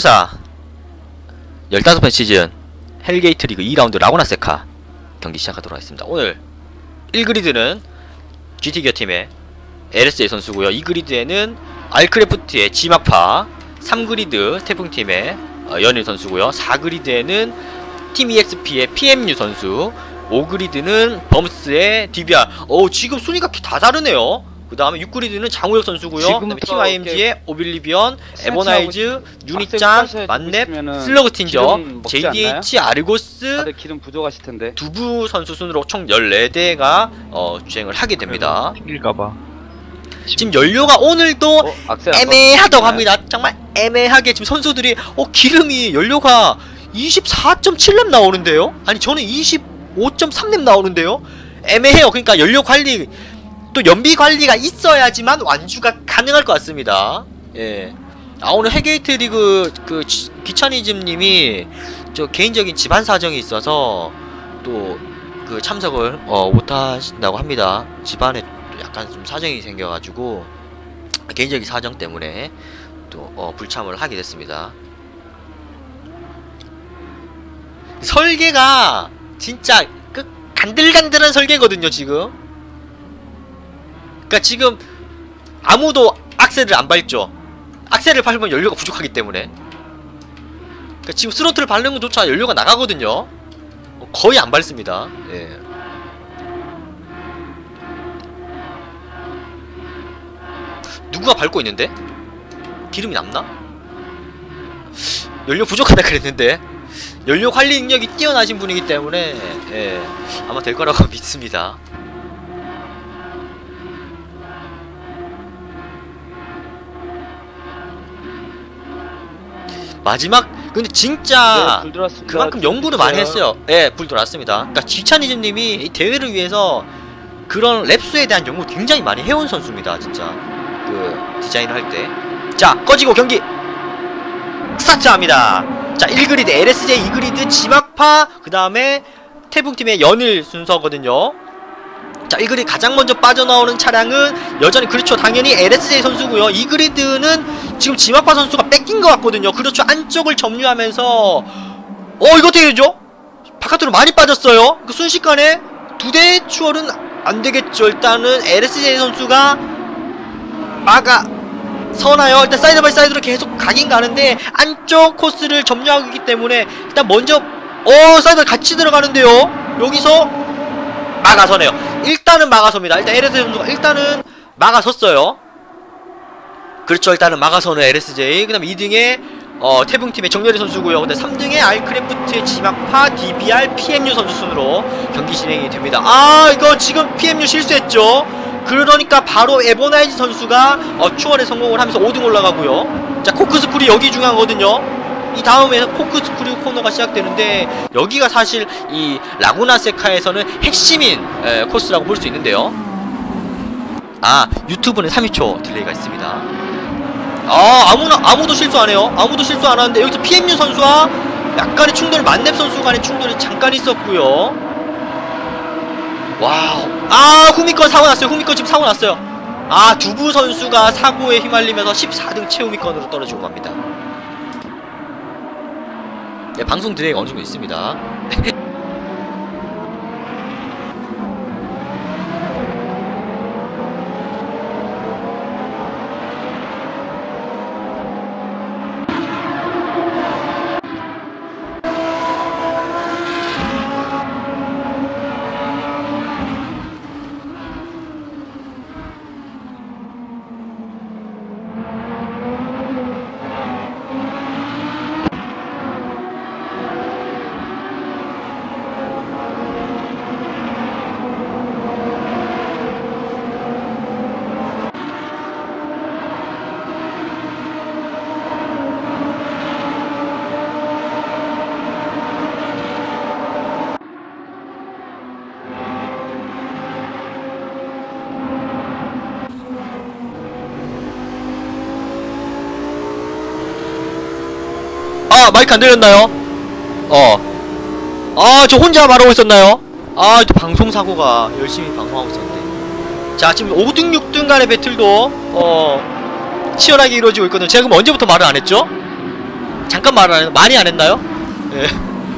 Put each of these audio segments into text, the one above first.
사 15번 시즌 헬게이트 리그 2라운드 라구나 세카 경기 시작하도록 하겠습니다. 오늘 1그리드는 GT 기어 팀의 LSA 선수고요. 2그리드에는 알크래프트의 지막파 3그리드 태풍 팀의 어, 연일 선수고요. 4그리드에는 팀 EXP의 PMU 선수 5그리드는 범스의 DBR 어 지금 순위가 다 다르네요. 그 다음에 6그리드는 장우혁 선수고요. 그다음에 팀 IMG의 오빌리비언, 에버나이즈, 유니짱, 만렙, 보시면은 슬러그 틴저, 기름 먹지 JDH, 아르고스, 다들 기름 부족하실 텐데 두부 선수 순으로 총 14대가 어, 주행을 하게 됩니다. 튕길까봐. 지금 연료가 오늘도 어? 애매하다고? 합니다. 정말 애매하게 지금 선수들이 어 기름이 연료가 24.7lap 나오는데요? 아니 저는 25.3lap 나오는데요? 애매해요. 그러니까 연료 관리 또 연비 관리가 있어야지만 완주가 가능할 것 같습니다. 예. 아 오늘 해게이트 리그 그 지- 귀차니즘님이 저 개인적인 집안 사정이 있어서 또 그 참석을 어 못하신다고 합니다. 집안에 또 약간 좀 사정이 생겨가지고 개인적인 사정 때문에 또 어, 불참을 하게 됐습니다. 설계가 진짜 그 간들간들한 설계거든요 지금. 그러니까 지금 아무도 악셀을 안 밟죠. 악셀을 밟으면 연료가 부족하기 때문에. 그러니까 지금 스로틀을 밟는 것조차 연료가 나가거든요. 어, 거의 안 밟습니다. 예. 누구가 밟고 있는데? 기름이 남나? 연료 부족하다 그랬는데 연료 관리 능력이 뛰어나신 분이기 때문에 예, 아마 될 거라고 믿습니다. 마지막 근데 진짜 네. 그만큼 좀 연구를 많이. 했어요. 예, 불 들어왔습니다. 그러니까 지차니즘님이 이 대회를 위해서 그런 랩수에 대한 연구 굉장히 많이 해온 선수입니다. 진짜 그 디자인을 할 때. 자, 꺼지고 경기 스타트합니다. 자, 1그리드 LSJ 2그리드 지막파 그 다음에 태풍팀의 연일 순서거든요. 자, 1그리드 가장 먼저 빠져나오는 차량은 여전히 그렇죠. 당연히 LSJ 선수고요. 2그리드는 지금 지막파 선수가 뺏긴 것 같거든요. 그렇죠. 안쪽을 점유하면서 어, 이거 어떻게 되죠? 바깥으로 많이 빠졌어요. 그 순식간에 두 대의 추월은 안 되겠죠. 일단은 LSJ 선수가 막아 서나요. 일단 side by side로 계속 가긴 가는데 안쪽 코스를 점유하고 있기 때문에 일단 먼저 어 사이드 같이 들어가는데요. 여기서 막아서네요. 일단은 막아섭니다. 일단 LSJ 선수가 일단은 막아섰어요. 그렇죠. 일단은 막아서는 LSJ. 그 다음 2등에 어, 태풍팀의 정렬이 선수고요. 근데 3등에 알크래프트의 지막파 DBR PMU 선수 순으로 경기 진행이 됩니다. 아 이거 지금 PMU 실수했죠. 그러니까 바로 에버나이즈 선수가 어, 추월에 성공을 하면서 5등 올라가고요. 자 Corkscrew 여기 중요하거든요. 이 다음에 Corkscrew 코너가 시작되는데 여기가 사실 이 라구나 세카에서는 핵심인 에, 코스라고 볼 수 있는데요. 아 유튜브는 32초 delay가 있습니다. 아 아무나 아무도 실수 안 해요. 아무도 실수 안 하는데 여기서 PMU 선수와 약간의 충돌 만렙 선수 간의 충돌이 잠깐 있었고요. 와우. 아 후미권 사고 났어요. 후미권 지금 사고 났어요. 아 두부 선수가 사고에 휘말리면서 14등 최후미권으로 떨어지고 맙니다. 네, 방송 delay가 어느 정도 있습니다. 아 마이크 안 들렸나요? 어. 아 저 혼자 말하고 있었나요? 아 또 방송 사고가 열심히 방송하고 있었는데. 자 지금 5등 6등 간의 battle도 어 치열하게 이루어지고 있거든요. 제가 그럼 언제부터 말을 안 했죠? 잠깐 말 안, 했- 많이 안 했나요? 예.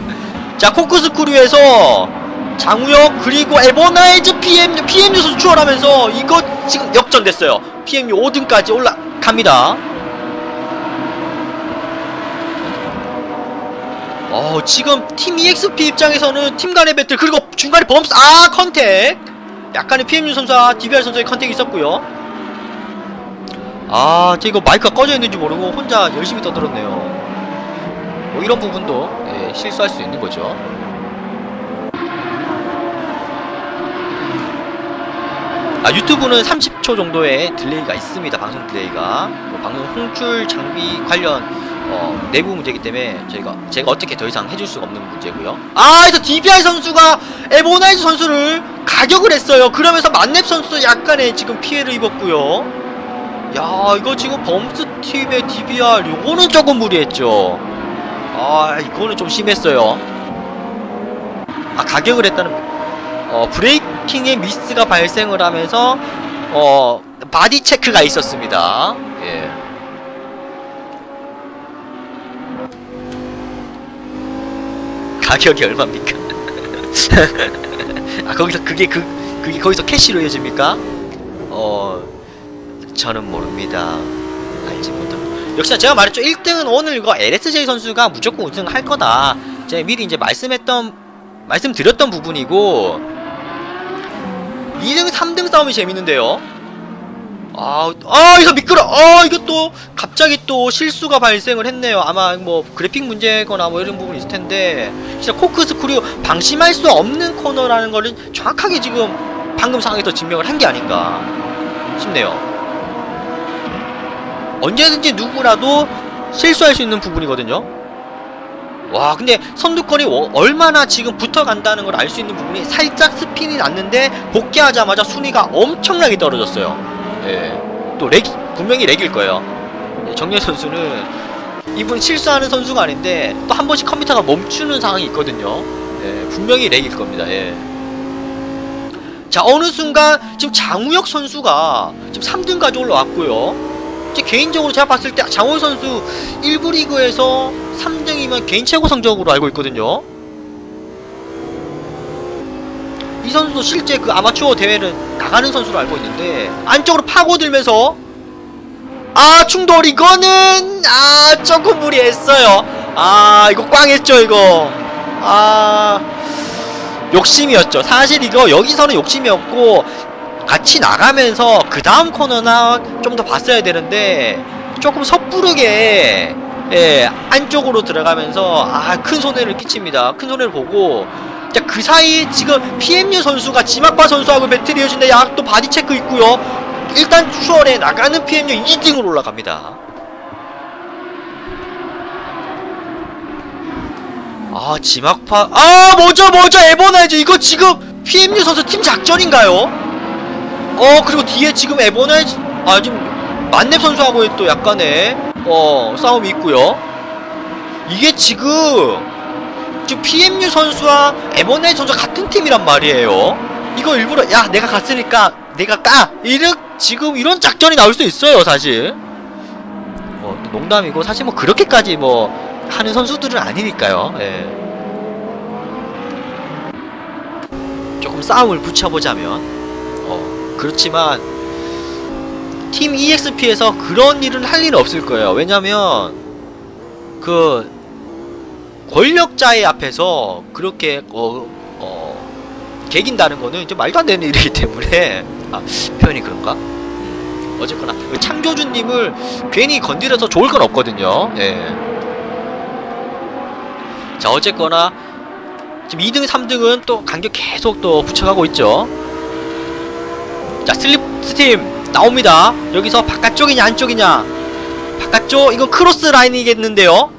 자, Corkscrew에서 장우혁 그리고 에버나이즈 PM, PMU 선수 추월하면서 이거 지금 역전됐어요. PMU 5등까지 올라갑니다. 어, 지금 팀 EXP 입장에서는 팀 간의 배틀 그리고 중간에 범스 아 contact 약간의 PMU 선수와 DBR 선수의 contact이 있었고요. 아, 저 이거 마이크가 꺼져 있는지 모르고 혼자 열심히 떠들었네요. 뭐 이런 부분도 예, 실수할 수 있는 거죠. 아 유튜브는 30초 정도의 delay가 있습니다. 방송 delay가 뭐 방송 송출 장비 관련 어, 내부 문제이기 때문에 저희가 제가 어떻게 더 이상 해줄 수가 없는 문제고요. 아, 그래서 DPI 선수가 에보나이즈 선수를 가격을 했어요. 그러면서 만렙 선수 약간의 지금 피해를 입었고요. 야, 이거 지금 범스 팀의 DBR 요거는 조금 무리했죠. 아, 이거는 좀 심했어요. 아, 가격을 했다는 어, braking의 미스가 발생을 하면서 어, 바디 체크가 있었습니다. 예. 가격이 얼마입니까? 아 거기서 그게 그 그게 거기서 캐시로 이어집니까? 어 저는 모릅니다. 알지 못합니다. 역시나 제가 말했죠. 1등은 오늘 이거 LSJ 선수가 무조건 우승할 거다. 제가 미리 이제 말씀했던 말씀드렸던 부분이고 2등, 3등 싸움이 재밌는데요. 아, 아, 이거 미끄러. 아, 이것도 갑자기 또 실수가 발생을 했네요. 아마 뭐 그래픽 문제거나 뭐 이런 부분이 있을 텐데, 진짜 Corkscrew 방심할 수 없는 코너라는 거를 정확하게 지금 방금 상황에서 증명을 한 게 아닌가 싶네요. 언제든지 누구라도 실수할 수 있는 부분이거든요. 와 근데 선두권이 워- 얼마나 지금 붙어간다는 걸 알 수 있는 부분이 살짝 스핀이 났는데 복귀하자마자 순위가 엄청나게 떨어졌어요 예. 또 lag, 분명히 lag일 거예요 예, 정현 선수는 이분 실수하는 선수가 아닌데 또 한 번씩 컴퓨터가 멈추는 상황이 있거든요 예, 분명히 lag일 겁니다 예. 자 어느 순간 지금 장우혁 선수가 지금 3등까지 올라왔고요 제 개인적으로 제가 봤을 때 장호일 선수 1부 리그에서 3등이면 개인 최고 성적으로 알고 있거든요. 이 선수도 실제 그 아마추어 대회를 나가는 선수로 알고 있는데 안쪽으로 파고들면서 아 충돌 이거는 아 조금 무리했어요. 아 이거 꽝했죠 이거. 아 욕심이었죠. 사실 이거 여기서는 욕심이었고 같이 나가면서 그 다음 코너나 좀 더 봤어야 되는데 조금 섣부르게 예, 안쪽으로 들어가면서 아, 큰 손해를 끼칩니다. 큰 손해를 보고 자, 그 사이 지금 PMU 선수가 지막바 선수하고 battle이 이어진데 야, 또 바디 체크 있고요. 일단 추월에 나가는 PMU 2등으로 올라갑니다. 아, 지막파 아, 뭐죠, 뭐죠, 에버나이즈 이거 지금 PMU 선수 팀 작전인가요? 어 그리고 뒤에 지금 에버나이즈 아 지금 만렙 선수하고의 또 약간의 어 싸움이 있고요 이게 지금 지금 PMU 선수와 에버나이즈 선수가 같은 팀이란 말이에요 이거 일부러 야 내가 갔으니까 내가 까 이런 지금 이런 작전이 나올 수 있어요 사실 뭐 농담이고 사실 뭐 그렇게까지 뭐 하는 선수들은 아니니까요 예. 조금 싸움을 붙여보자면 어 그렇지만 팀 EXP에서 그런 일은 할 일은 없을 거예요. 왜냐면 그 권력자의 앞에서 그렇게 어, 어 개긴다는 거는 좀 말도 안 되는 일이기 때문에 아 표현이 그런가? 음, 어쨌거나 그 창조주님을 괜히 건드려서 좋을 건 없거든요. 예. 자 어쨌거나 지금 2등, 3등은 또 간격 계속 또 붙여가고 있죠. 자 슬립 스팀 나옵니다 여기서 바깥쪽이냐 안쪽이냐 바깥쪽 이건 크로스 라인이겠는데요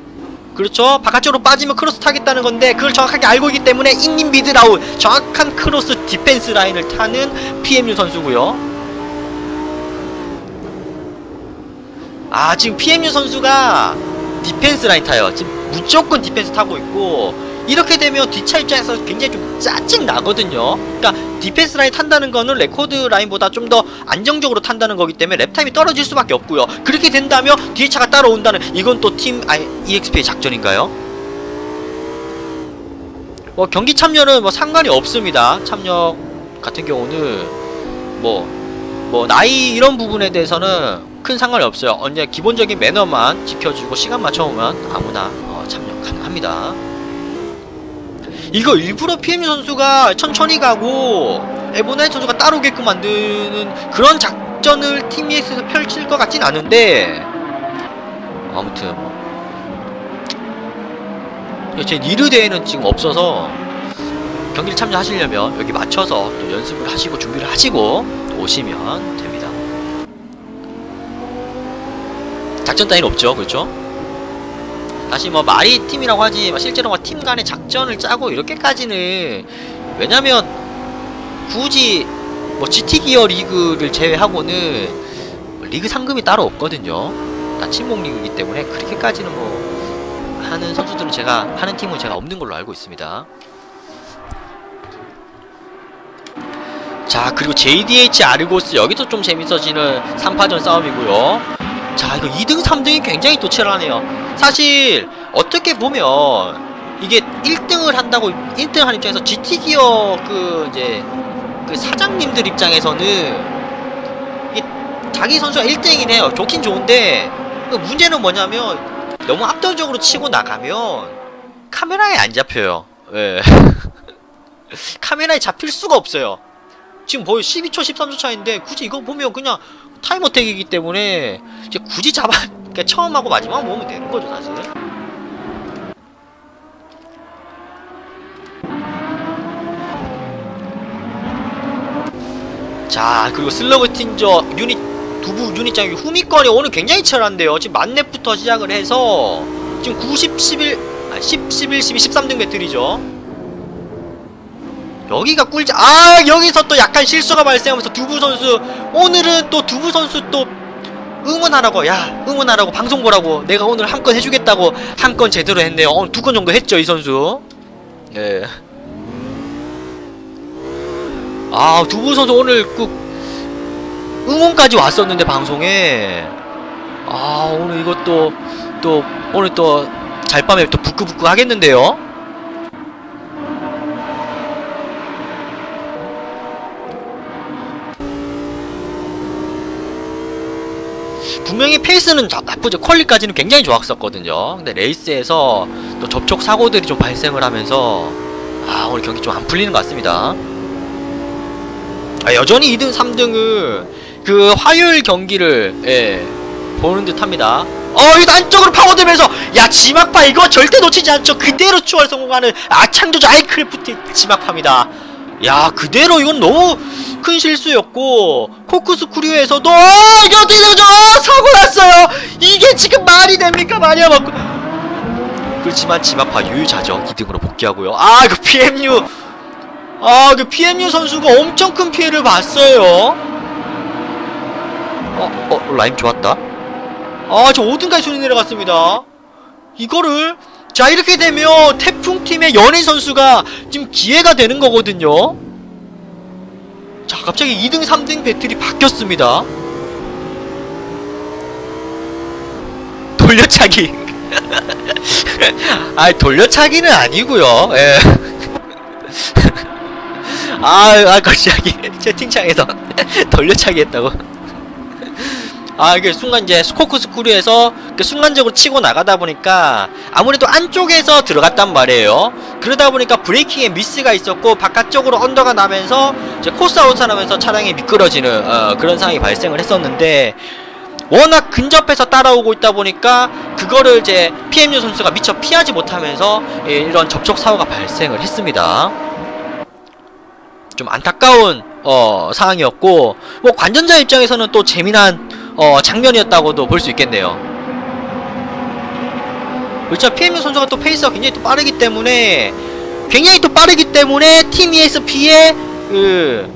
그렇죠? 바깥쪽으로 빠지면 크로스 타겠다는 건데 그걸 정확하게 알고 있기 때문에 인님 미드라운 정확한 크로스 디펜스 라인을 타는 PMU 선수고요. 아 지금 PMU 선수가 디펜스 라인 타요. 지금 무조건 디펜스 타고 있고 이렇게 되면 뒷차 입장에서 굉장히 좀 짜증 나거든요. 그러니까 디펜스 라인 탄다는 거는 레코드 라인보다 좀 더 안정적으로 탄다는 거기 때문에 랩 타임이 떨어질 수밖에 없고요. 그렇게 된다면 뒤에 차가 따라온다는 이건 또 팀 EXP의 작전인가요? 뭐 경기 참여는 뭐 상관이 없습니다. 참여 같은 경우는 뭐뭐 나이 이런 부분에 대해서는 큰 상관이 없어요. 언제 기본적인 매너만 지켜주고 시간 맞춰오면 아무나 어, 참여 가능합니다. 이거 일부러 PM 선수가 천천히 가고 에보나이 선수가 따로게끔 만드는 그런 작전을 팀 EX에서 펼칠 것 같진 않은데 아무튼 뭐제 니르 대회는 지금 없어서 경기를 참여하시려면 여기 맞춰서 또 연습을 하시고 준비를 하시고 또 오시면 됩니다. 작전 따위는 없죠, 그렇죠? 다시 뭐 말이 팀이라고 하지 실제로 뭐팀 간의 작전을 짜고 이렇게까지는 왜냐면 굳이 뭐 GT 기어 리그를 제외하고는 리그 상금이 따로 없거든요. 다 친목 리그이기 때문에 그렇게까지는 뭐 하는 선수들은 제가 하는 팀은 제가 없는 걸로 알고 있습니다. 자 그리고 JDH 아르고스 여기도 좀 재밌어지는 3파전 싸움이고요 자 이거 2등 3등이 굉장히 또 치열하네요 사실 어떻게 보면 이게 1등을 한다고 1등 한 입장에서 GT 기어 그 이제 그 사장님들 입장에서는 자기 선수가 1등이긴 해요. 좋긴 좋은데 그 문제는 뭐냐면 너무 압도적으로 치고 나가면 카메라에 안 잡혀요. 예. 카메라에 잡힐 수가 없어요. 지금 거의 12초, 13초 차인데 굳이 이거 보면 그냥 타임 어택이기 때문에 이제 굳이 잡아 그러니까 처음하고 마지막 모으면 되는 거죠 사실. 자 그리고 슬러그 틴저 유닛 두부 유닛장이 후미권이 오늘 굉장히 치열한데요. 지금 만렙부터 시작을 해서 지금 90, 11, 아, 10, 11, 12, 13등 배틀이죠. 여기가 꿀자 아 여기서 또 약간 실수가 발생하면서 두부 선수 오늘은 또 두부 선수 또 응원하라고 야 응원하라고 방송 보라고 내가 오늘 한 건 해주겠다고 한 건 제대로 했네요 오늘 두건 정도 했죠 이 선수? 예. 아 두부 선수 오늘 그 응원까지 왔었는데 방송에. 아 오늘 이것도 또 오늘 또 잘밤에 또 부끄부끄 하겠는데요 분명히 페이스는 자, 나쁘죠. 퀄리까지는 굉장히 좋았었거든요. 근데 레이스에서 또 접촉 사고들이 좀 발생을 하면서 아 오늘 경기 좀 안 풀리는 것 같습니다. 아, 여전히 2등, 3등은 그 화요일 경기를 예, 보는 듯합니다. 어, 이거 안쪽으로 파고들면서 야 지막파 이거 절대 놓치지 않죠. 그대로 추월 성공하는 아창조조 아이크래프트 지막파입니다. 야 그대로 이건 너무 큰 실수였고 코쿠스 쿠리오에서도 어, 이게 어떻게 되죠? 사고 났어요. 이게 지금 말이 됩니까? 말이 안 맞고 그렇지만 지마파 유유자적 2등으로 복귀하고요. 아 그 PMU 아 그 PMU 선수가 엄청 큰 피해를 봤어요. 어, 어 라임 좋았다. 아 저 5등까지 손이 내려갔습니다. 이거를 자 이렇게 되면 태풍팀의 연예인 선수가 지금 기회가 되는 거거든요 자 갑자기 2등 3등 배틀이 바뀌었습니다. 돌려차기. 아 돌려차기는 아니고요. 예. 아, 아 갑자기. 채팅창에서 돌려차기 했다고. 아 이게 순간 이제 스코크 스쿠리에서 순간적으로 치고 나가다 보니까 아무래도 안쪽에서 들어갔단 말이에요 그러다 보니까 브레이킹에 미스가 있었고 바깥쪽으로 언더가 나면서 이제 코스 아웃하면서 차량이 미끄러지는 어, 그런 상황이 발생을 했었는데 워낙 근접해서 따라오고 있다 보니까 그거를 이제 PMU 선수가 미처 피하지 못하면서 예, 이런 접촉 사고가 발생을 했습니다 좀 안타까운 어, 상황이었고 뭐 관전자 입장에서는 또 재미난 어, 장면이었다고도 볼 수 있겠네요. 그렇죠. PMU 선수가 또 페이스가 굉장히 또 빠르기 때문에 굉장히 또 빠르기 때문에 팀 ESP의 그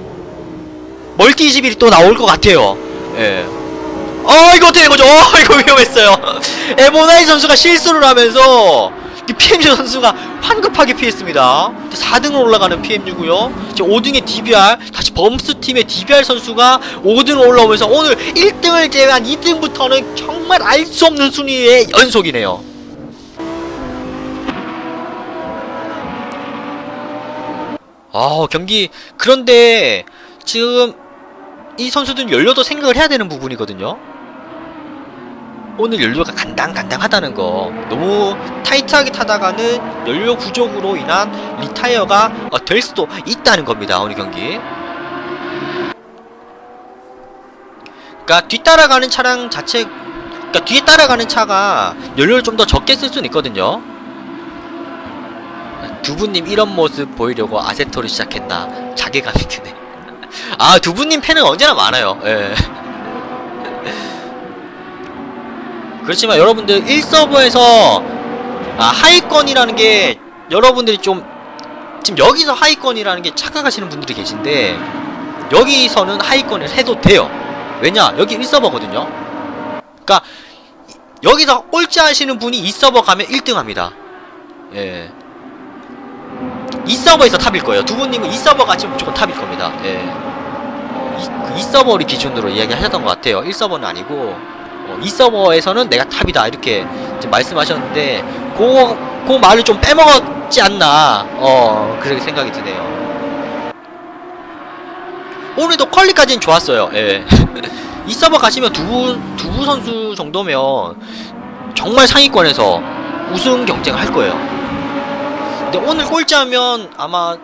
multi 21이 또 나올 것 같아요. 예. 어 이거 어떻게 된 거죠? 어 이거 위험했어요. 에보나이 선수가 실수를 하면서 PMU 선수가 황급하게 피했습니다. 4등으로 올라가는 PMU고요. 지금 5등의 DBR, 다시 범스 팀의 DBR 선수가 5등으로 올라오면서 오늘 1등을 제외한 2등부터는 정말 알 수 없는 순위의 연속이네요. 아 경기 그런데 지금 이 선수들은 연료도 생각을 해야 되는 부분이거든요. 오늘 연료가 간당간당하다는 거. 너무 타이트하게 타다가는 연료 부족으로 인한 리타이어가 어, 될 수도 있다는 겁니다 오늘 경기. 그러니까 뒤따라가는 차량 자체 그러니까 뒤에 따라가는 차가 연료를 좀 더 적게 쓸 수는 있거든요 두부님 이런 모습 보이려고 아세토를 시작했나? 자괴감이 드네. 아 두부님 팬은 언제나 많아요. 예. 그렇지만 여러분들 1서버에서 아, 하위권이라는 게 여러분들이 좀 지금 여기서 하위권이라는 게 착각하시는 분들이 계신데 여기서는 하위권을 해도 돼요. 왜냐? 여기 1서버거든요. 그니까 여기서 꼴찌 하시는 분이 2서버 가면 1등 합니다. 예 2서버에서 top일 거예요. 두 분님은 2서버 가시면 무조건 top일 겁니다. 예. 2, 서버를 기준으로 이야기 하셨던 것 같아요. 1서버는 아니고 어, 이 서버에서는 내가 top이다. 이렇게 말씀하셨는데 그, 그 말을 좀 빼먹었지 않나 어 그렇게 생각이 드네요. 오늘도 quali까지는 좋았어요. 예. 이 서버 가시면 두부 두부 선수 정도면 정말 상위권에서 우승 경쟁을 할 거예요 근데 오늘 꼴찌하면 아마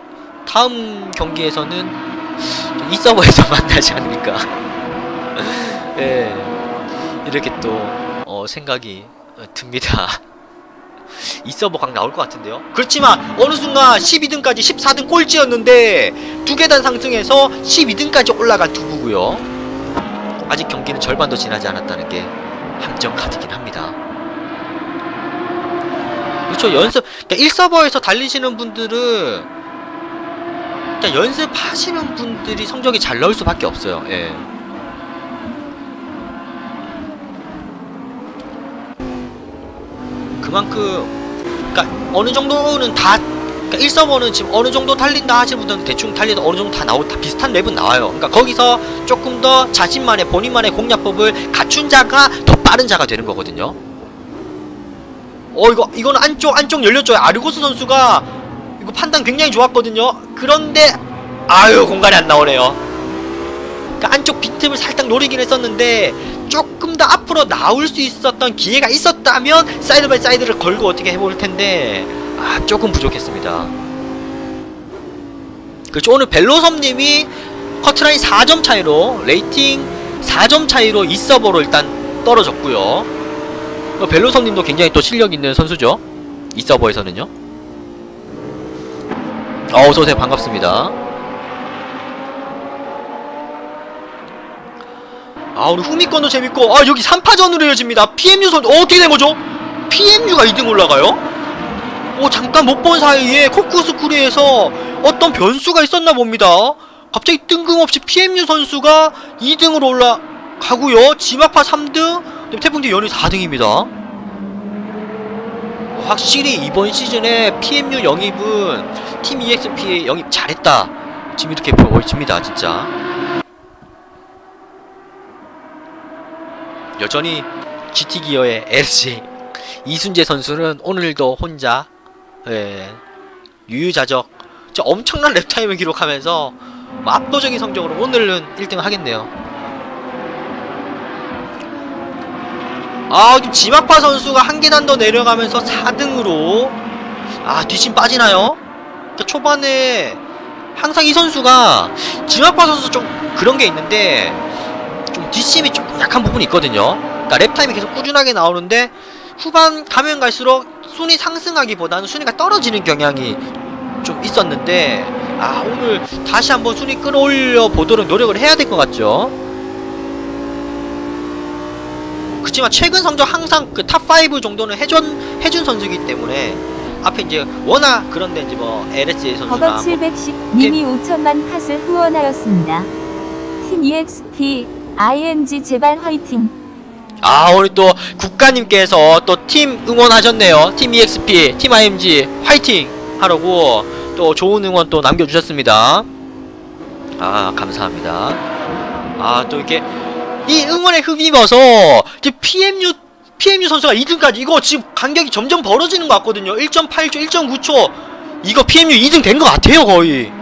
다음 경기에서는 이 서버에서 만나지 않을까 예. 이렇게 또 어, 생각이 어, 듭니다. 이 서버 각 나올 것 같은데요. 그렇지만 어느 순간 12등까지 14등 꼴찌였는데 두 계단 상승해서 12등까지 올라간 두부고요. 아직 경기는 절반도 지나지 않았다는 게 함정 카드긴 합니다. 그렇죠. 연습 그러니까 1서버에서 달리시는 분들은 그러니까 연습하시는 분들이 성적이 잘 나올 수밖에 없어요. 예. 그만큼 그러니까 어느 정도는 다 그러니까 1서버는 지금 어느 정도 달린다 하시는 분들은 대충 달려도 어느 정도 다 나오 다 비슷한 랩은 나와요. 그러니까 거기서 조금 더 자신만의 본인만의 공략법을 갖춘 자가 더 빠른 자가 되는 거거든요. 어 이거 이거는 안쪽 안쪽 열렸죠. 아르고스 선수가 이거 판단 굉장히 좋았거든요. 그런데 아유 공간이 안 나오네요. 그러니까 안쪽 빈틈을 살짝 노리긴 했었는데 조금 더 앞으로 나올 수 있었던 기회가 있었다면 side by side를 걸고 어떻게 해볼 텐데 아 조금 부족했습니다. 그렇죠 오늘 벨로섬님이 커트라인 4점 차이로 rating 4점 차이로 이 서버로 일단 떨어졌고요. 어, 벨로섬님도 굉장히 또 실력 있는 선수죠. 이 서버에서는요. 어, 어서오세요 반갑습니다. 아 오늘 후미권도 재밌고 아 여기 3파전으로 이어집니다 PMU 선 어, 어떻게 된 거죠? PMU가 2등 올라가요? 오 잠깐 못 본 사이에 코쿠스 쿠리에서 어떤 변수가 있었나 봅니다 갑자기 뜬금없이 PMU 선수가 2등으로 올라가고요 지마파 3등 태풍대 연이 4등입니다. 확실히 이번 시즌에 PMU 영입은 팀 EXP 영입 잘했다. 지금 이렇게 보여집니다 진짜. 여전히 GT 기어의 LG 이순재 선수는 오늘도 혼자 예, 유유자적 저 엄청난 랩타임을 기록하면서 뭐 압도적인 성적으로 오늘은 1등 하겠네요. 아 지금 지마파 선수가 한 계단 더 내려가면서 4등으로 아 뒷심 빠지나요? 그러니까 초반에 항상 이 선수가 지마파 선수 좀 그런 게 있는데 좀 뒷심이 조금 약한 부분이 있거든요. 그러니까 랩타임이 계속 꾸준하게 나오는데 후반 가면 갈수록 순위 상승하기보다는 순위가 떨어지는 경향이 좀 있었는데 아 오늘 다시 한번 순위 끌어올려 보도록 노력을 해야 될 것 같죠. 그렇지만 최근 성적 항상 그 top 5 정도는 해준 해준 선수이기 때문에 앞에 이제 워낙 그런데 이제 뭐 LSA 선수나 버거 뭐710 님이 5천만 팟을 후원하였습니다. 팀 EXP ING 제발 화이팅. 아 우리 또 국가님께서 또 팀 응원하셨네요 팀 EXP 팀 IMG 화이팅 하라고 또 좋은 응원 또 남겨주셨습니다 아 감사합니다 아 또 이렇게 이 응원에 힘입어서 PMU PMU 선수가 2등까지 이거 지금 간격이 점점 벌어지는 것 같거든요 1.8초 1.9초 이거 PMU 2등 된 것 같아요 거의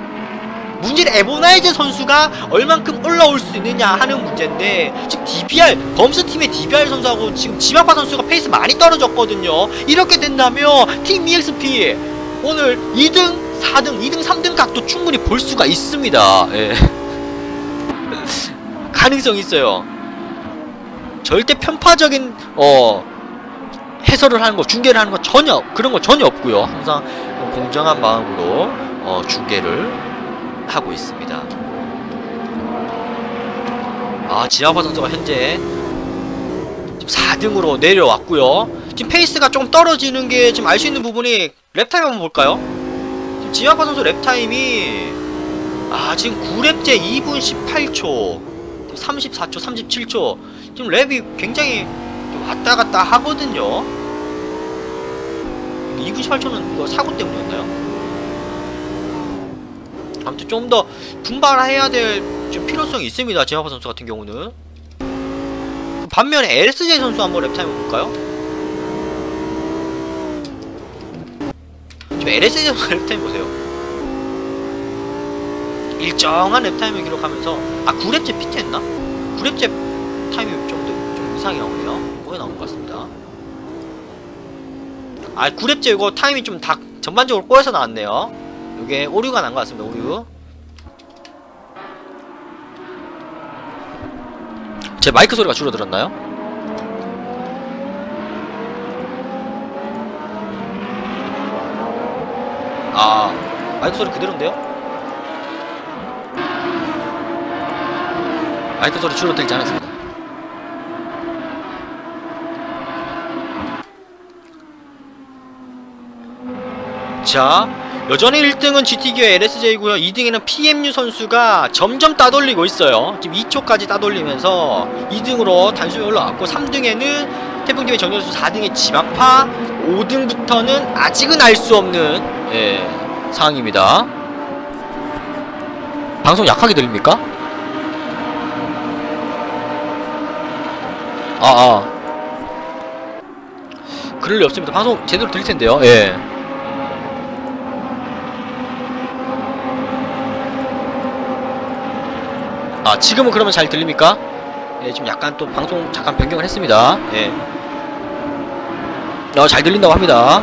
문제는 에보나이즈 선수가 얼만큼 올라올 수 있느냐 하는 문제인데 지금 DBR 범스 팀의 DBR 선수하고 지금 지마파 선수가 페이스 많이 떨어졌거든요. 이렇게 된다면 팀 EXP 오늘 2등, 4등, 2등, 3등 각도 충분히 볼 수가 있습니다. 예. 가능성 있어요. 절대 편파적인 어 해설을 하는 거, 중계를 하는 거 전혀 그런 거 전혀 없고요. 항상 공정한 마음으로 어, 중계를 하고 있습니다. 아 지마파 선수가 현재 지금 4등으로 내려왔고요. 지금 페이스가 좀 떨어지는 게 지금 알 수 있는 부분이 랩타임 한번 볼까요? 지금 지마파 선수 랩타임이 아 지금 9랩째 2분 18초 34초 37초 지금 랩이 굉장히 좀 왔다 갔다 하거든요. 2분 18초는 이거 사고 때문이었나요? 아무튼 좀 더 분발해야 될 좀 필요성이 있습니다. 지마파 선수 같은 경우는. 반면에 LSJ 선수 한번 랩타임 볼까요? 지금 LSJ 선수 랩타임 보세요. 일정한 랩타임을 기록하면서 아 9랩째 pit 했나? 9랩째 타임이 좀, 더, 좀 이상이 나오네요. 거기 나온 것 같습니다. 아 9랩째 이거 타임이 좀 다 전반적으로 꼬여서 나왔네요. 이게 오류가 난 것 같습니다. 오류. 제 마이크 소리가 줄어들었나요? 아 마이크 소리 그대로인데요? 마이크 소리 줄어들지 않았습니다. 자 여전히 1등은 GT기어 LSJ고요 2등에는 PMU 선수가 점점 따돌리고 있어요 지금 2초까지 따돌리면서 2등으로 단숨에 올라왔고 3등에는 태풍팀의 정현 선수 4등의 지마파 5등부터는 아직은 알 수 없는 예, 상황입니다 방송 약하게 들립니까? 아 아 그럴 리 없습니다 방송 제대로 들릴 텐데요 예. 아 지금은 그러면 잘 들립니까? 예, 지금 약간 또 방송 잠깐 변경을 했습니다. 예. 어, 잘 들린다고 합니다.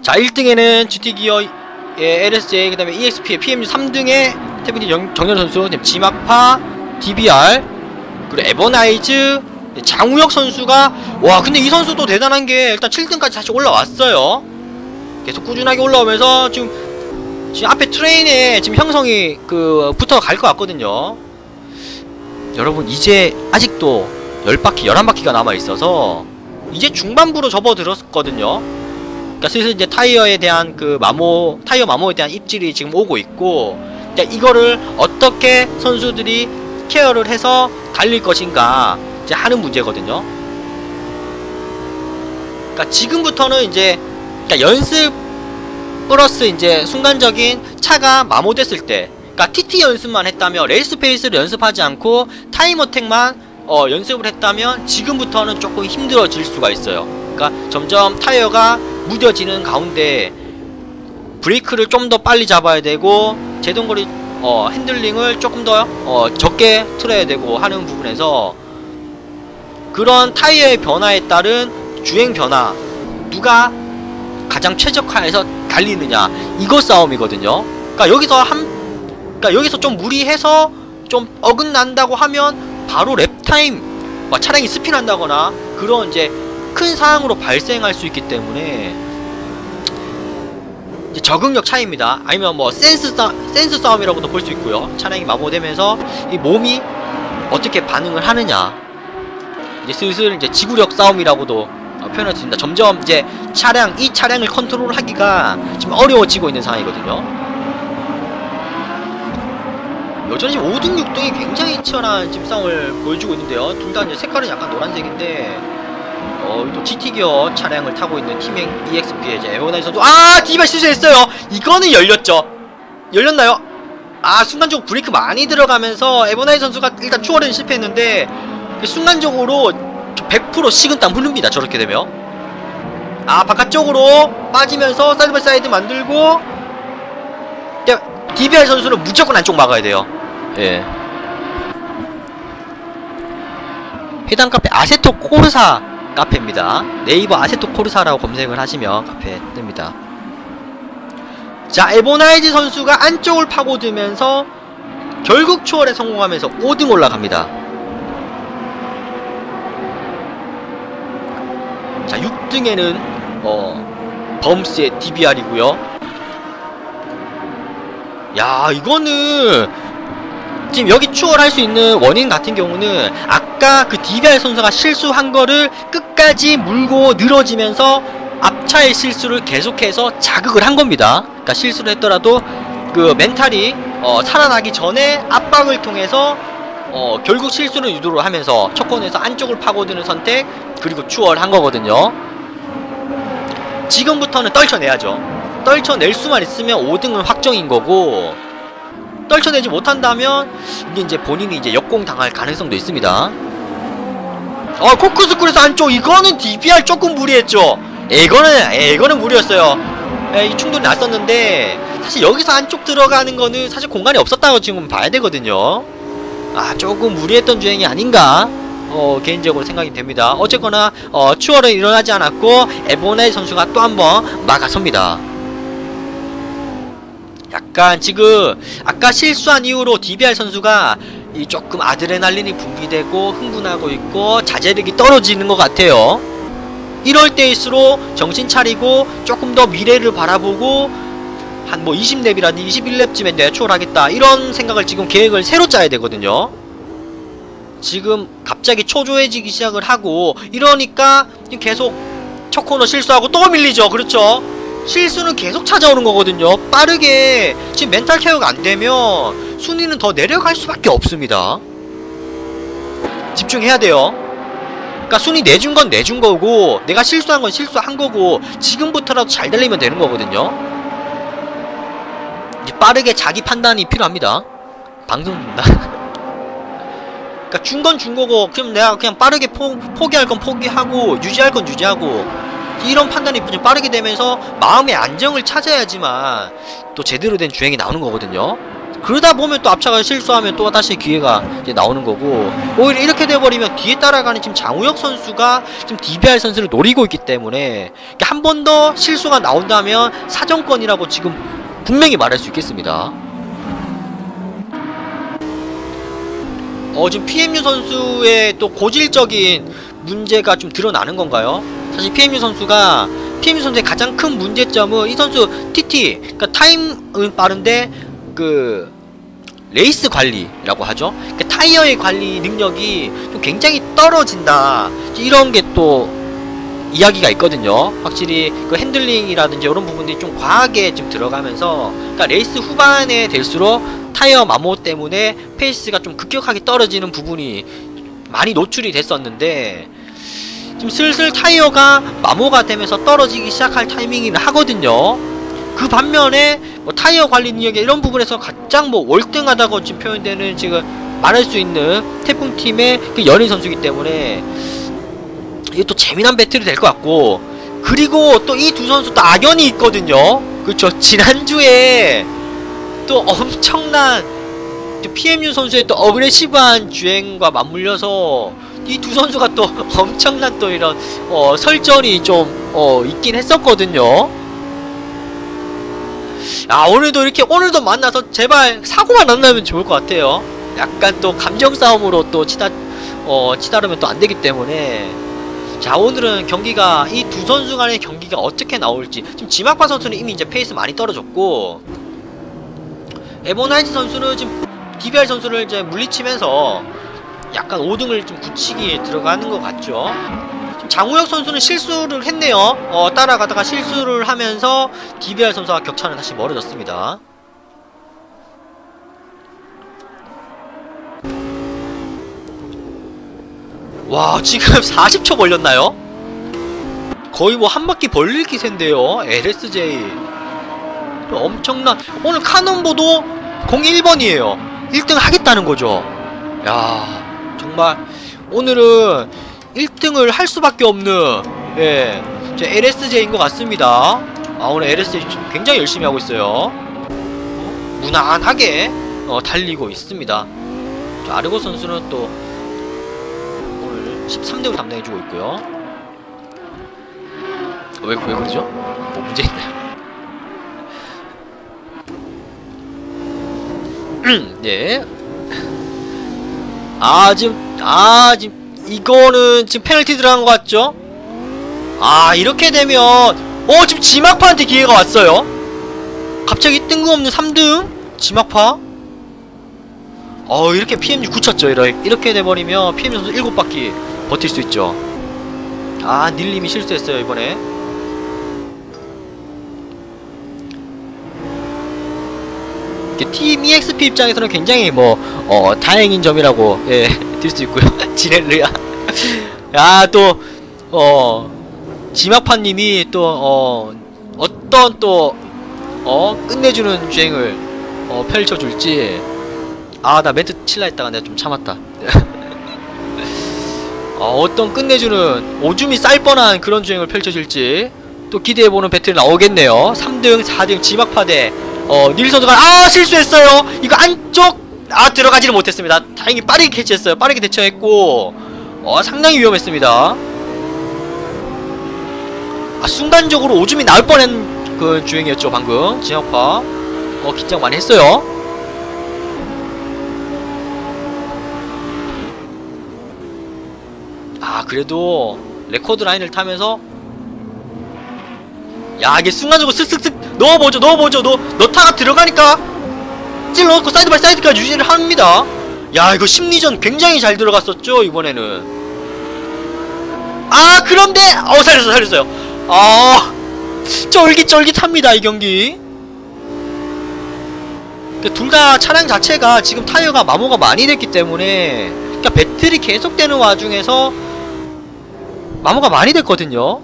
자, 1등에는 GT기어 예, LSJ, 그 다음에 EXP, PMU 3등에 태블릿 정현 선수, 지마파, DBR, 그리고 에버나이즈, 예, 장우혁 선수가, 와, 근데 이 선수도 대단한 게 일단 7등까지 다시 올라왔어요. 계속 꾸준하게 올라오면서 지금 지금 앞에 트레인에 지금 형성이 그 붙어 갈 것 같거든요. 여러분 이제 아직도 10바퀴, 11바퀴가 남아 있어서 이제 중반부로 접어들었거든요. 그러니까 슬슬 이제 타이어에 대한 그 마모, 타이어 마모에 대한 입질이 지금 오고 있고 그러니까 이거를 어떻게 선수들이 care를 해서 달릴 것인가 이제 하는 문제거든요. 그러니까 지금부터는 이제 그러니까 연습 플러스 이제 순간적인 차가 마모됐을 때 그러니까 TT 연습만 했다면 레이스 페이스를 연습하지 않고 time attack만 어, 연습을 했다면 지금부터는 조금 힘들어질 수가 있어요. 그러니까 점점 타이어가 무뎌지는 가운데 브레이크를 좀 더 빨리 잡아야 되고 제동거리 어, 핸들링을 조금 더 어, 적게 틀어야 되고 하는 부분에서 그런 타이어의 변화에 따른 주행 변화 누가 가장 최적화해서 달리느냐 이거 싸움이거든요. 그러니까 여기서 한 그러니까 여기서 좀 무리해서 좀 어긋난다고 하면 바로 랩 타임 뭐 차량이 스피한다거나 그런 이제 큰 상황으로 발생할 수 있기 때문에 적응력 차이입니다. 아니면 뭐 센스 싸, 센스 싸움이라고도 볼 수 있고요. 차량이 마모되면서 이 몸이 어떻게 반응을 하느냐 이제 슬슬 이제 지구력 싸움이라고도 어, 표현할 수 있습니다. 점점 이제 차량 이 차량을 컨트롤하기가 지금 어려워지고 있는 상황이거든요. 여전히 지금 5등 6등이 굉장히 치열한 지금 싸움을 보여주고 있는데요 둘 다 이제 색깔은 약간 노란색인데 어, 또 GT 기어 차량을 타고 있는 팀행 EXP의 이제 에보나이 선수 아 DBR 실수했어요 이거는 열렸죠 열렸나요? 아 순간적으로 브레이크 많이 들어가면서 에보나이 선수가 일단 추월은 실패했는데 순간적으로 100% 식은땀 흐릅니다 저렇게 되면. 아 바깥쪽으로 빠지면서 side by side 만들고 DBR 선수는 무조건 안쪽 막아야 돼요. 예. 해당 카페 아세토 코르사 카페입니다. 네이버 아세토 코르사라고 검색을 하시면 카페 뜹니다. 자 에보나이즈 선수가 안쪽을 파고들면서 결국 추월에 성공하면서 5등 올라갑니다 자 6등에는 어 범스의 DBR이고요 야 이거는 지금 여기 추월할 수 있는 원인 같은 경우는 아까 그 DBR 선수가 실수한 거를 끝까지 물고 늘어지면서 앞차의 실수를 계속해서 자극을 한 겁니다. 그러니까 실수를 했더라도 그 멘탈이 어, 살아나기 전에 압박을 통해서 어, 결국 실수를 유도를 하면서 첫 코너에서 안쪽을 파고드는 선택 그리고 추월한 거거든요. 지금부터는 떨쳐내야죠. 떨쳐낼 수만 있으면 5등은 확정인 거고 떨쳐내지 못한다면 이게 이제 본인이 이제 역공 당할 가능성도 있습니다. 어 코크스쿨에서 안쪽 이거는 DBR 조금 무리했죠. 이거는 이거는 무리였어요. 에, 이 충돌이 났었는데 사실 여기서 안쪽 들어가는 거는 사실 공간이 없었다고 지금 봐야 되거든요. 아 조금 무리했던 주행이 아닌가 어, 개인적으로 생각이 됩니다. 어쨌거나 어, 추월은 일어나지 않았고 에보네 선수가 또 한번 막아섭니다. 약간 지금 아까 실수한 이후로 DBR 선수가 이 조금 아드레날린이 분비되고 흥분하고 있고 자제력이 떨어지는 것 같아요. 이럴 때일수록 정신 차리고 조금 더 미래를 바라보고 한 뭐 20렙이라든지 21렙쯤에 내가 추월하겠다 이런 생각을 지금 계획을 새로 짜야 되거든요. 지금 갑자기 초조해지기 시작을 하고 이러니까 계속 첫 코너 실수하고 또 밀리죠. 그렇죠? 실수는 계속 찾아오는 거거든요. 빠르게 지금 멘탈 케어가 안 되면 순위는 더 내려갈 수밖에 없습니다. 집중해야 돼요. 그러니까 순위 내준 건 내준 거고 내가 실수한 건 실수한 거고 지금부터라도 잘 달리면 되는 거거든요. 빠르게 자기 판단이 필요합니다. 방송 나. 그러니까 준건 준 거고 그럼 내가 그냥 빠르게 포, 포기할 건 포기하고 유지할 건 유지하고 이런 판단이 좀 빠르게 되면서 마음의 안정을 찾아야지만 또 제대로 된 주행이 나오는 거거든요. 그러다 보면 또 앞차가 실수하면 또 다시 기회가 이제 나오는 거고 오히려 이렇게 돼버리면 뒤에 따라가는 지금 장우혁 선수가 지금 DBR 선수를 노리고 있기 때문에 한 번 더 실수가 나온다면 사정권이라고 지금 분명히 말할 수 있겠습니다. 어 지금 PMU 선수의 또 고질적인 문제가 좀 드러나는 건가요? 사실 PMU 선수가 PMU 선수의 가장 큰 문제점은 이 선수 TT 그러니까 타임은 빠른데 그 레이스 관리라고 하죠. 그 타이어의 관리 능력이 좀 굉장히 떨어진다. 이런 게 또 이야기가 있거든요. 확실히 그 핸들링이라든지 이런 부분들이 좀 과하게 좀 들어가면서 그러니까 레이스 후반에 될수록 타이어 마모 때문에 페이스가 좀 급격하게 떨어지는 부분이 많이 노출이 됐었는데 지금 슬슬 타이어가 마모가 되면서 떨어지기 시작할 타이밍이긴 하거든요. 그 반면에 뭐 타이어 관리 능력이 이런 부분에서 가장 뭐 월등하다고 지금 표현되는 지금 말할 수 있는 태풍팀의 그 연인 선수이기 때문에 이게 또 재미난 배틀이 될 것 같고 그리고 또 이 두 선수 또 악연이 있거든요. 그렇죠. 지난주에 또 엄청난 PMU 선수의 또 어그레시브한 주행과 맞물려서 이 두 선수가 또 엄청난 또 이런 어, 설전이 좀 어, 있긴 했었거든요. 아 오늘도 이렇게 오늘도 만나서 제발 사고만 안 나면 좋을 것 같아요. 약간 또 감정 싸움으로 또 치다 어 치달으면 또 안 되기 때문에 자 오늘은 경기가 이 두 선수 간의 경기가 어떻게 나올지 지금 지막파 선수는 이미 이제 페이스 많이 떨어졌고 에보나이즈 선수는 지금 DBR 선수를 이제 물리치면서 약간 5등을 좀 굳히기 들어가는 것 같죠. 장우혁 선수는 실수를 했네요. 어, 따라가다가 실수를 하면서 DBR 선수와 격차는 다시 멀어졌습니다. 와 지금 40초 걸렸나요? 거의 뭐 한 바퀴 벌릴 기세인데요 LSJ 엄청난 오늘 카논보도 01번이에요. 1등 하겠다는 거죠. 야 정말 오늘은 1등을 할 수밖에 없는 예 제 LSJ인 것 같습니다. 아 오늘 LSJ 굉장히 열심히 하고 있어요. 어? 무난하게 어, 달리고 있습니다. 자, 아르고 선수는 또 13등을 담당해주고 있고요 왜, 왜 그러죠? 뭐 문제 있나요? 예. 아 지금 아 지금 이거는 지금 페널티 들어간 것 같죠? 아 이렇게 되면 어 지금 지막파한테 기회가 왔어요. 갑자기 뜬금없는 3등 지막파. 어 이렇게 PMG 굳혔죠 이렇게 이렇게 돼버리면 PM 선수 7바퀴 버틸 수 있죠. 아 닐님이 실수했어요 이번에. 팀 EXP 입장에서는 굉장히 뭐, 어, 다행인 점이라고, 예, 들수 있고요. 지넬르야. 야, 또, 어, 지마파님이 또, 어, 어떤 또, 어, 끝내주는 주행을, 어, 펼쳐줄지. 아, 나 멘트 칠라 했다가 내가 좀 참았다. 어, 어떤 끝내주는 오줌이 쌀 뻔한 그런 주행을 펼쳐질지 또 기대해보는 배틀이 나오겠네요. 3등, 4등 지막파대 어, 닐 선수가 아 실수했어요. 이거 안쪽 아 들어가지를 못했습니다. 다행히 빠르게 캐치했어요. 빠르게 대처했고 어 상당히 위험했습니다. 아 순간적으로 오줌이 나올 뻔한 그 주행이었죠 방금 지역파. 어 긴장 많이 했어요. 아 그래도 레코드 라인을 타면서 야 이게 순간적으로 슥슥슥 넣어보죠 넣어보죠. 넣, 넣다가 들어가니까 찔러 넣고 side by side까지 유지를 합니다. 야 이거 심리전 굉장히 잘 들어갔었죠 이번에는. 아 그런데 어 살렸어 살렸어요. 아 쫄깃쫄깃합니다 이 경기. 둘 다 차량 자체가 지금 타이어가 마모가 많이 됐기 때문에 그러니까 배틀이 계속되는 와중에서 마모가 많이 됐거든요.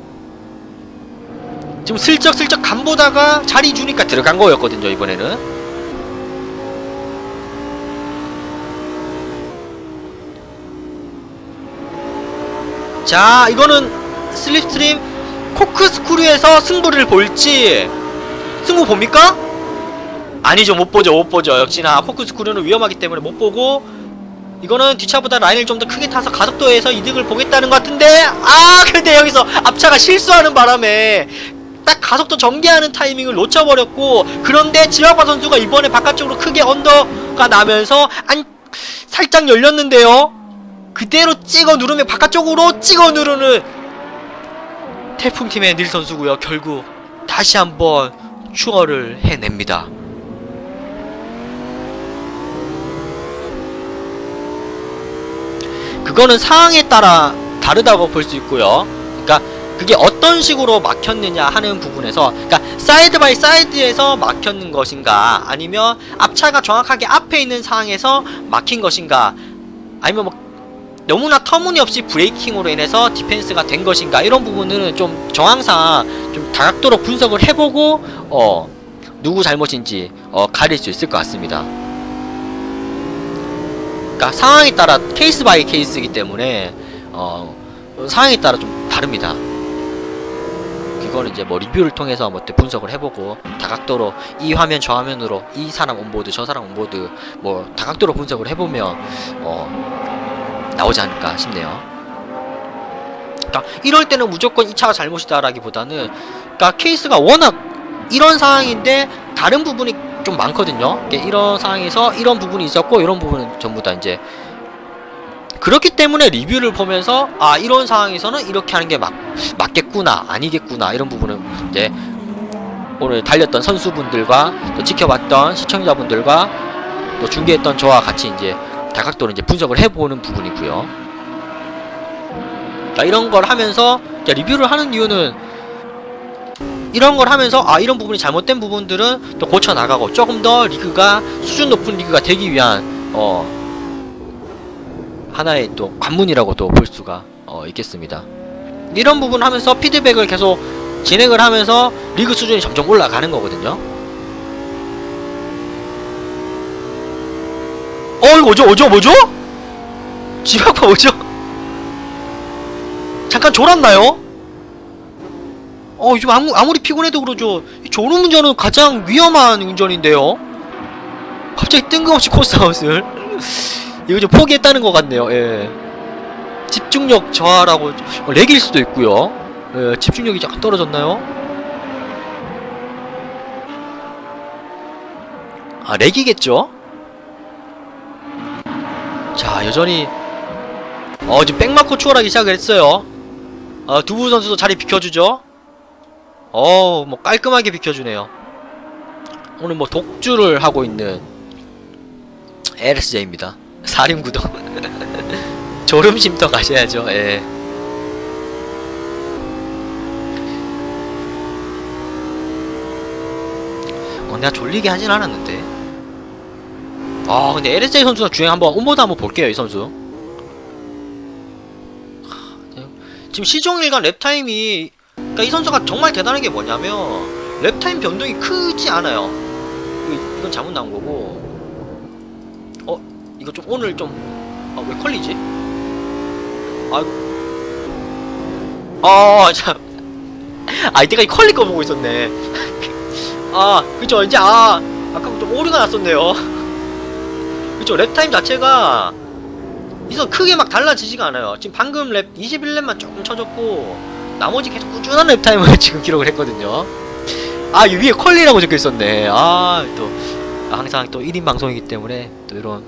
지금 슬쩍슬쩍 간보다가 자리 주니까 들어간 거였거든요 이번에는. 자 이거는 slipstream 코크스크류에서 승부를 볼지. 승부 봅니까? 아니죠 못보죠 못보죠. 역시나 코크스크류는 위험하기 때문에 못보고 이거는 뒷차보다 라인을 좀 더 크게 타서 가속도에서 이득을 보겠다는 것 같은데 아 근데 여기서 앞차가 실수하는 바람에 딱 가속도 전개하는 타이밍을 놓쳐버렸고 그런데 지화과 선수가 이번에 바깥쪽으로 크게 under가 나면서 안 살짝 열렸는데요. 그대로 찍어 누르면 바깥쪽으로 찍어 누르는 태풍팀의 닐 선수고요. 결국 다시 한번 추월을 해냅니다 그거는 상황에 따라 다르다고 볼 수 있고요. 그러니까 그게 어떤 식으로 막혔느냐 하는 부분에서 그러니까 side by side에서 막혔는 것인가 아니면 앞차가 정확하게 앞에 있는 상황에서 막힌 것인가 아니면 뭐 너무나 터무니없이 braking으로 인해서 디펜스가 된 것인가 이런 부분은 좀 정황상 좀 다각도로 분석을 해보고 어 누구 잘못인지 어 가릴 수 있을 것 같습니다. 그러니까 상황에 따라 case by case이기 때문에 어 상황에 따라 좀 다릅니다. 그거는 이제 뭐 리뷰를 통해서 뭐 분석을 해보고 다각도로 이 화면 저 화면으로 이 사람 onboard 저 사람 onboard 뭐 다각도로 분석을 해보면 어 나오지 않을까 싶네요. 그러니까 이럴 때는 무조건 이 차가 잘못이다라기보다는 그러니까 케이스가 워낙 이런 상황인데 다른 부분이 좀 많거든요. 이런 상황에서 이런 부분이 있었고 이런 부분은 전부 다 이제 그렇기 때문에 리뷰를 보면서 아 이런 상황에서는 이렇게 하는 게 맞, 맞겠구나 아니겠구나 이런 부분은 이제 오늘 달렸던 선수분들과 또 지켜봤던 시청자분들과 또 중계했던 저와 같이 이제 다각도로 이제 분석을 해보는 부분이고요. 그러니까 이런 걸 하면서 리뷰를 하는 이유는 이런 걸 하면서 아 이런 부분이 잘못된 부분들은 또 고쳐 나가고 조금 더 리그가 수준 높은 리그가 되기 위한 어 하나의 또 관문이라고도 볼 수가 어, 있겠습니다. 이런 부분 하면서 피드백을 계속 진행을 하면서 리그 수준이 점점 올라가는 거거든요. 어 이거 뭐죠? 뭐죠? 뭐죠? 지박파 뭐죠? 잠깐 졸았나요? 어 요즘 아무, 아무리 피곤해도 그러죠. 이 졸음 운전은 가장 위험한 운전인데요. 갑자기 뜬금없이 코스아웃을. 이거 좀 포기했다는 것 같네요. 예. 집중력 저하라고 어, 렉일 수도 있고요. 예, 집중력이 약간 떨어졌나요? 아 렉이겠죠? 자 여전히 어 지금 백마코 추월하기 시작을 했어요. 어, 두부 선수도 자리 비켜주죠 어, 뭐 깔끔하게 비켜주네요. 오늘 뭐 독주를 하고 있는 LSJ입니다. 사림구동. 졸음쉼터 가셔야죠. 예. 어, 내가 졸리게 하진 않았는데. 아, 근데 LSJ 선수가 주행 한번 onboard 한번 볼게요, 이 선수. 하, 지금 시종일관 lap time이 그러니까 이 선수가 정말 대단한 게 뭐냐면 lap time 변동이 크지 않아요. 이거- 이건 잘못 나온 거고. 어, 이거 좀 오늘 좀 아, 왜 컬리지? 아이고. 아, 참. 아, 이때까지 컬리 거 보고 있었네. 아, 그쵸. 이제, 아, 아까 좀 오류가 났었네요. 그쵸. lap time 자체가 이선 크게 막 달라지지가 않아요. 지금 방금 lap 21 lap만 조금 쳐졌고, 나머지 계속 꾸준한 lap time을 지금 기록을 했거든요. 아, 이 위에 컬리라고 적혀 있었네. 아, 또 항상 또 1인 방송이기 때문에 또 이런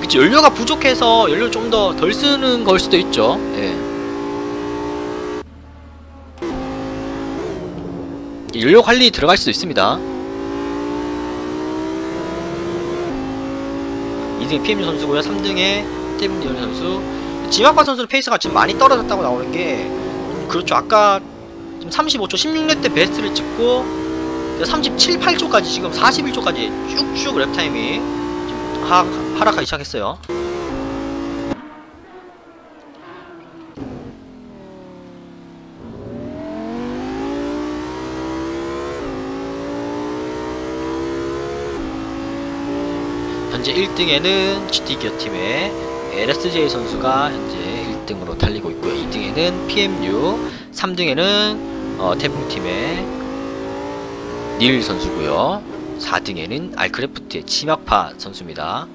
그치 연료가 부족해서 연료 좀 더 덜 쓰는 걸 수도 있죠. 예. 연료 관리 들어갈 수도 있습니다. 2등에 PM 선수고요. 3등에 태블 연 선수. 지막파 선수는 페이스가 지금 많이 떨어졌다고 나오는 게 그렇죠. 아까 지금 35초 16 lap 때 베스트를 찍고 37, 8초까지 지금 41초까지 쭉쭉 lap time이 하, 하락하기 시작했어요. 현재 1등에는 GT 기어팀의 LSJ 선수가 현재 1등으로 달리고 있고요. 2등에는 PMU, 3등에는 어, 태풍팀의 닐 선수고요. 4등에는 알크래프트의 치막파 선수입니다.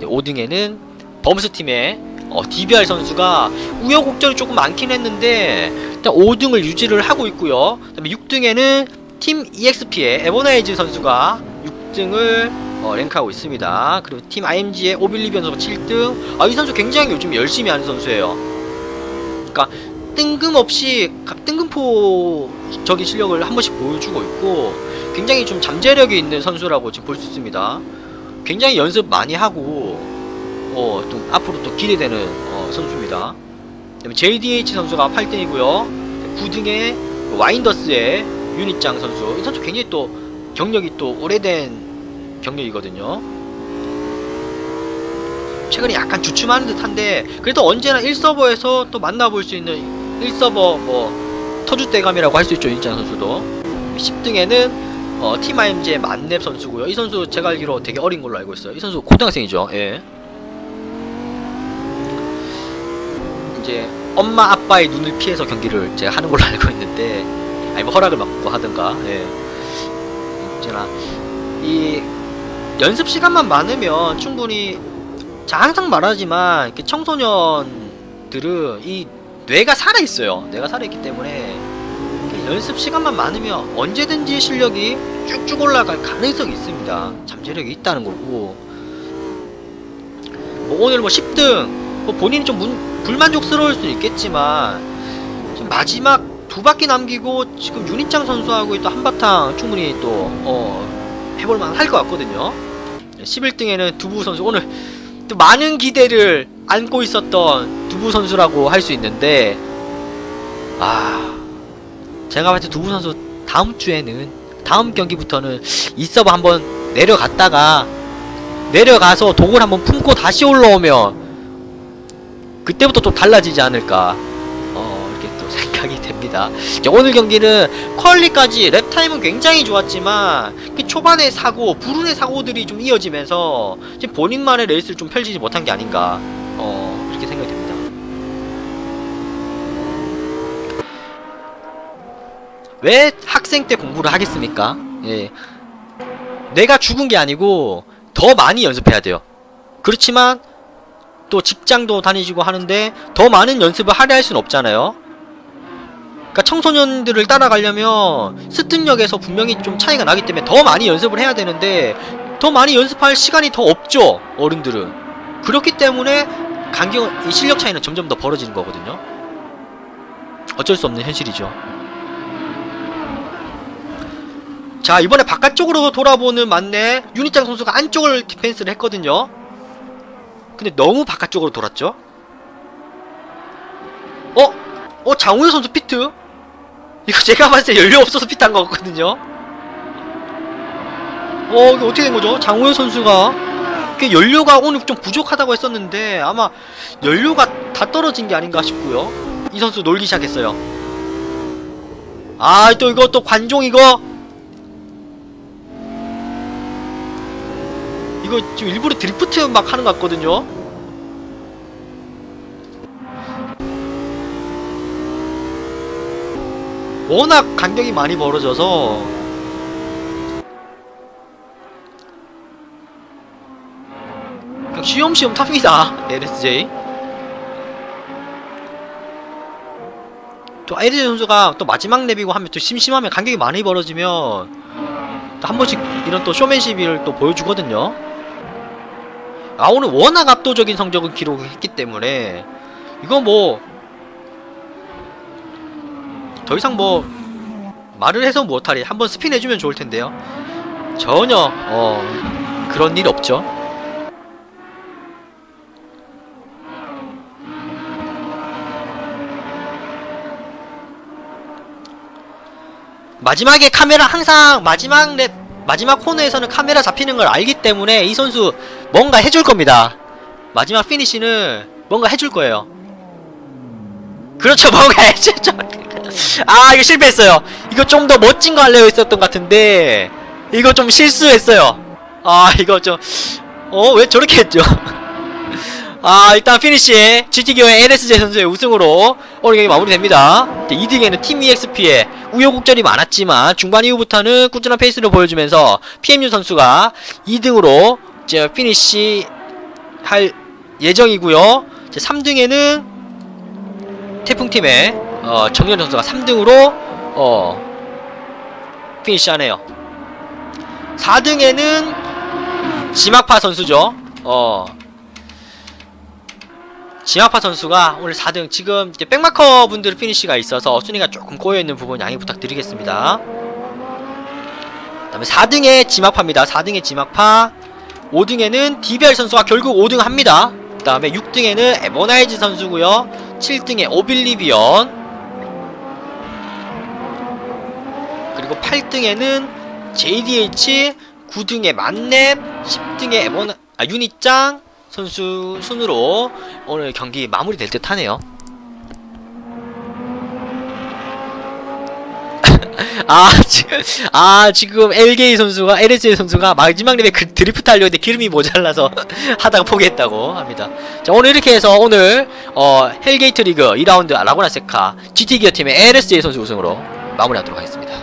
5등에는 범스팀의 어, DBR 선수가 우여곡절이 조금 많긴 했는데 일단 5등을 유지를 하고 있고요. 그다음에 6등에는 팀 EXP의 에버나이즈 선수가 6등을 어, 랭크하고 있습니다. 그리고 팀 IMG의 오빌리비언 선수가 7등. 아, 이 선수 굉장히 요즘 열심히 하는 선수예요. 그러니까 뜬금없이 각 뜬금포적인 실력을 한 번씩 보여주고 있고 굉장히 좀 잠재력이 있는 선수라고 지금 볼 수 있습니다. 굉장히 연습 많이 하고 어, 좀 앞으로 또 기대되는 어, 선수입니다. JDH 선수가 8등이고요. 9등에 와인더스의 유닛장 선수. 이 선수 굉장히 또 경력이 또 오래된 경력이거든요. 최근에 약간 주춤하는 듯한데 그래도 언제나 1서버에서 또 만나볼 수 있는 1서버 뭐 터줏대감이라고 할 수 있죠 윤장 선수도 10등에는 어, 팀 IMG의 만렙 선수고요 이 선수 제가 알기로 되게 어린 걸로 알고 있어요 이 선수 고등학생이죠 예. 이제 엄마 아빠의 눈을 피해서 경기를 제가 하는 걸로 알고 있는데 아니 뭐 허락을 받고 하든가 예. 언제나 이 연습 시간만 많으면 충분히 자 항상 말하지만 이렇게 청소년들은 이 뇌가 살아 있어요. 뇌가 살아 있기 때문에 연습 시간만 많으면 언제든지 실력이 쭉쭉 올라갈 가능성이 있습니다. 잠재력이 있다는 거고. 뭐 오늘 뭐 10등 뭐 본인이 좀 문- 불만족스러울 수 있겠지만 지금 마지막 두 바퀴 남기고 지금 윤희창 선수하고 또 한바탕 충분히 또 어, 해볼만 할 것 같거든요. 11등에는 두부 선수. 오늘 또 많은 기대를 안고 있었던 두부 선수라고 할 수 있는데 아 제가 봤을 때 두부 선수 다음 주에는 다음 경기부터는 이 서버 한번 내려갔다가 내려가서 독을 한번 품고 다시 올라오면 그때부터 또 달라지지 않을까 생각이 됩니다. 자, 오늘 경기는 퀄리까지 랩 타임은 굉장히 좋았지만 그 초반에 사고 불운의 사고들이 좀 이어지면서 지금 본인만의 레이스를 좀 펼치지 못한 게 아닌가 어 그렇게 생각이 됩니다. 왜 학생 때 공부를 하겠습니까? 예. 내가 죽은 게 아니고 더 많이 연습해야 돼요. 그렇지만 또 직장도 다니시고 하는데 더 많은 연습을 하려 할 수는 없잖아요. 그러니까 청소년들을 따라가려면 습득력에서 분명히 좀 차이가 나기 때문에 더 많이 연습을 해야 되는데 더 많이 연습할 시간이 더 없죠. 어른들은. 그렇기 때문에 간격 이 실력 차이는 점점 더 벌어지는 거거든요. 어쩔 수 없는 현실이죠. 자 이번에 바깥쪽으로 돌아보는 만내 유니짱 선수가 안쪽을 디펜스를 했거든요. 근데 너무 바깥쪽으로 돌았죠? 어? 어 장우현 선수 피트? 이거 제가 봤을 때 연료 없어서 피트한 것 같거든요? 어 이게 어떻게 된 거죠? 장우현 선수가 그 연료가 오늘 좀 부족하다고 했었는데 아마 연료가 다 떨어진 게 아닌가 싶고요 이 선수 놀기 시작했어요 아 또 이거 또 관종 이거 이거 지금 일부러 드리프트 막 하는 것 같거든요. 워낙 간격이 많이 벌어져서 쉬엄쉬엄 탑니다. LSJ. 또 LSJ 선수가 또 마지막 랩이고 하면 또 심심하면 간격이 많이 벌어지면 또 한 번씩 이런 또 쇼맨십을 또 보여주거든요. 아 오늘 워낙 압도적인 성적을 기록했기 때문에 이거 뭐 더 이상 뭐 말을 해서 못하리 한번 스핀 해주면 좋을 텐데요 전혀 어 그런 일 없죠 마지막에 카메라 항상 마지막 lap 마지막 코너에서는 카메라 잡히는 걸 알기 때문에 이 선수 뭔가 해줄 겁니다. 마지막 피니시는 뭔가 해줄 거예요. 그렇죠, 뭔가 해주죠. 아, 이거 실패했어요. 이거 좀 더 멋진 거 하려고 했었던 것 같은데, 이거 좀 실수했어요. 아, 이거 좀, 어, 왜 저렇게 했죠? 아, 일단 피니시, GT기어의 LSJ 선수의 우승으로 오늘 경기 마무리됩니다. 2등에는 팀 EXP의 우여곡절이 많았지만 중반 이후부터는 꾸준한 페이스를 보여주면서 PMU 선수가 2등으로 이제 피니시 할 예정이고요. 이제 3등에는 태풍팀의 어, 정현 선수가 3등으로 어, 피니시하네요. 4등에는 지마파 선수죠. 어, 지마파 선수가 오늘 4등. 지금 이제 backmarker 분들 피니시가 있어서 순위가 조금 꼬여있는 부분 양해 부탁드리겠습니다. 그 다음에 4등에 지마파입니다. 4등에 지마파. 5등에는 디벨 선수가 결국 5등 합니다. 그 다음에 6등에는 에버나이즈 선수고요. 7등에 오빌리비언 그리고 8등에는 JDH 9등에 만렙 10등에 에버나 아 유니짱 선수 순으로 오늘 경기 마무리될 듯 하네요. 아 지금 아 지금 LG 선수가 LSJ 선수가 마지막 랩에 그 드리프트 하려고 했는데 기름이 모자라서 하다가 포기했다고 합니다. 자 오늘 이렇게 해서 오늘 어 헬게이트 리그 2라운드 라구나 세카 GT 기어 팀의 LSJ 선수 우승으로 마무리하도록 하겠습니다.